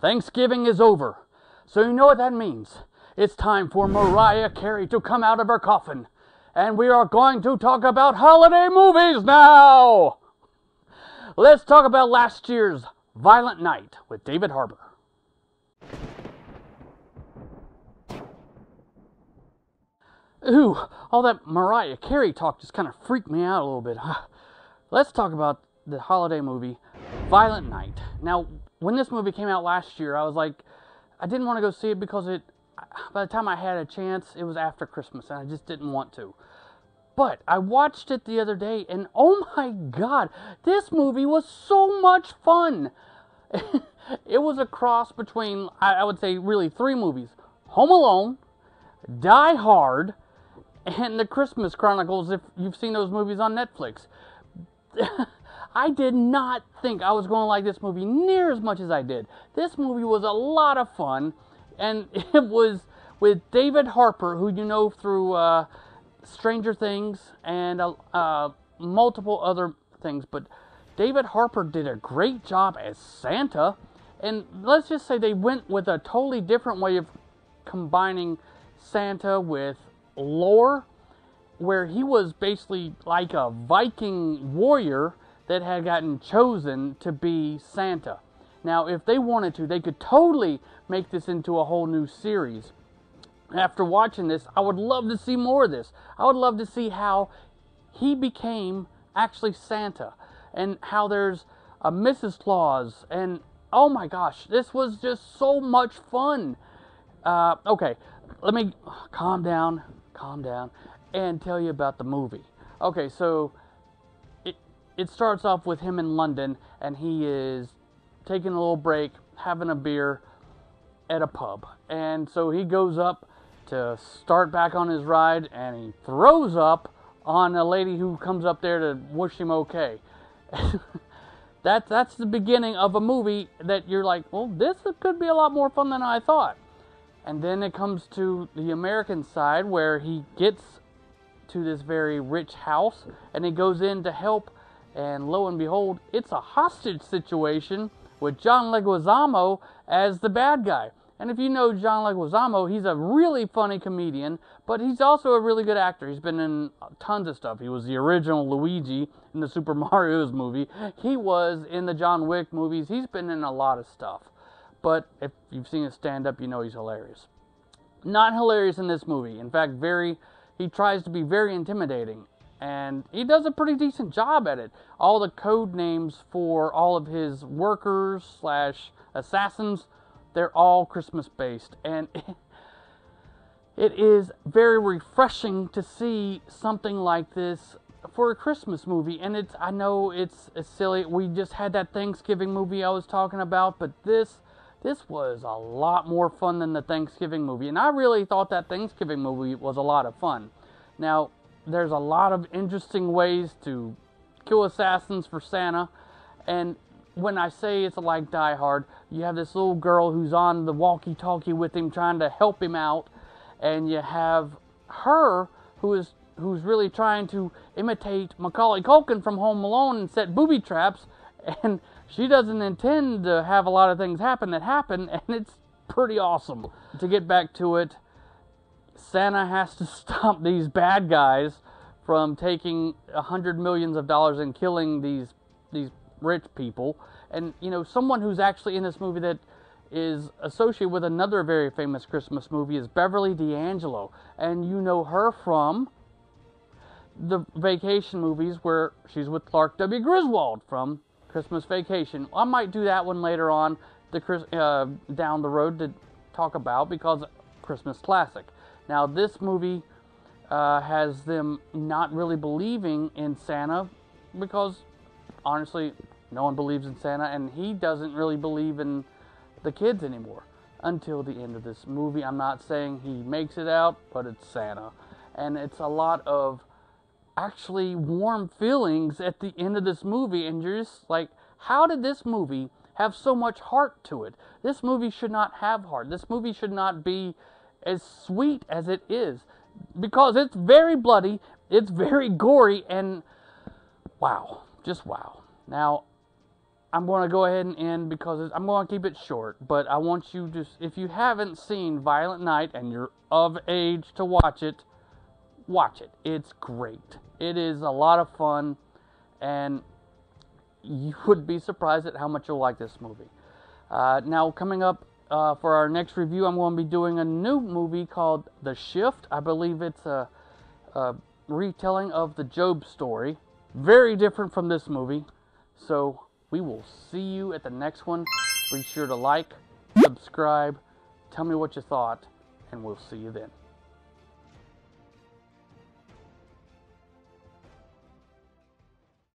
Thanksgiving is over. So you know what that means. It's time for Mariah Carey to come out of her coffin. And we are going to talk about holiday movies now. Let's talk about last year's Violent Night with David Harbour. Ooh, all that Mariah Carey talk just kind of freaked me out a little bit. Let's talk about the holiday movie Violent Night. Now, when this movie came out last year, I was like, I didn't want to go see it because it, by the time I had a chance, it was after Christmas, and I just didn't want to. But I watched it the other day, and oh my god, this movie was so much fun. it was a cross between, I would say, really three movies Home Alone, Die Hard, and The Christmas Chronicles, if you've seen those movies on Netflix. I did not think I was going to like this movie near as much as I did. This movie was a lot of fun, and it was with David Harbour, who you know through uh, Stranger Things and uh, uh, multiple other things. But David Harbour did a great job as Santa, and let's just say they went with a totally different way of combining Santa with lore, where he was basically like a Viking warrior that had gotten chosen to be Santa. Now, if they wanted to, they could totally make this into a whole new series. After watching this, I would love to see more of this. I would love to see how he became actually Santa and how there's a Mrs. Claus. And oh my gosh, this was just so much fun. Uh, okay, let me calm down, calm down, and tell you about the movie. Okay, so it starts off with him in London and he is taking a little break, having a beer at a pub. And so he goes up to start back on his ride and he throws up on a lady who comes up there to wish him okay. that that's the beginning of a movie that you're like, well, this could be a lot more fun than I thought. And then it comes to the American side where he gets to this very rich house and he goes in to help and lo and behold, it's a hostage situation with John Leguizamo as the bad guy. And if you know John Leguizamo, he's a really funny comedian, but he's also a really good actor. He's been in tons of stuff. He was the original Luigi in the Super Mario's movie. He was in the John Wick movies. He's been in a lot of stuff. But if you've seen his stand up, you know he's hilarious. Not hilarious in this movie. In fact, very he tries to be very intimidating and he does a pretty decent job at it. All the code names for all of his workers slash assassins, they're all Christmas based, and it is very refreshing to see something like this for a Christmas movie. And it's I know it's, it's silly. We just had that Thanksgiving movie I was talking about, but this this was a lot more fun than the Thanksgiving movie, and I really thought that Thanksgiving movie was a lot of fun. Now, there's a lot of interesting ways to kill assassins for Santa. And when I say it's like Die Hard, you have this little girl who's on the walkie talkie with him trying to help him out. And you have her who is who's really trying to imitate Macaulay Culkin from Home Alone and set booby traps. And she doesn't intend to have a lot of things happen that happen. And it's pretty awesome. To get back to it, Santa has to stop these bad guys from taking a hundred millions of dollars and killing these these rich people. And you know, someone who's actually in this movie that is associated with another very famous Christmas movie is Beverly D'Angelo, and you know her from the vacation movies where she's with Clark W. Griswold from Christmas Vacation. I might do that one later on, the uh, down the road to talk about because Christmas classic. Now, this movie uh, has them not really believing in Santa because, honestly, no one believes in Santa, and he doesn't really believe in the kids anymore until the end of this movie. I'm not saying he makes it out, but it's Santa. And it's a lot of actually warm feelings at the end of this movie, and you're just like, how did this movie have so much heart to it? This movie should not have heart. This movie should not be as sweet as it is because it's very bloody, it's very gory, and wow, just wow. Now, I'm going to go ahead and end because I'm going to keep it short. But I want you just, if you haven't seen Violent Night and you're of age to watch it, watch it. It's great. It is a lot of fun, and you would be surprised at how much you'll like this movie. Uh, now, coming up uh, for our next review, I'm going to be doing a new movie called The Shift. I believe it's a, a retelling of the Job story. Very different from this movie. So, we will see you at the next one. Be sure to like, subscribe, tell me what you thought, and we'll see you then.